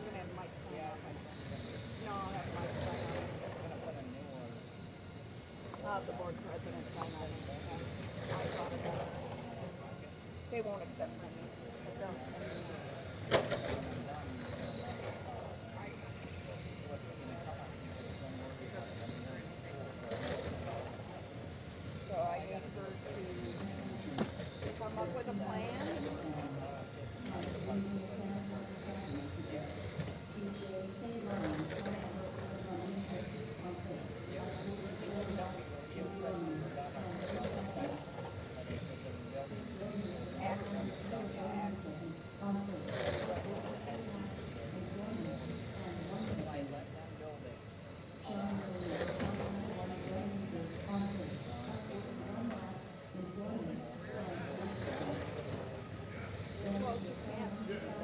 I'm gonna have Mike sign off. No, I'll have Mike sign off. Uh, the board president sign it. I thought about. They won't accept money. but they'll send me money. So I need to come up with a plan. Yes.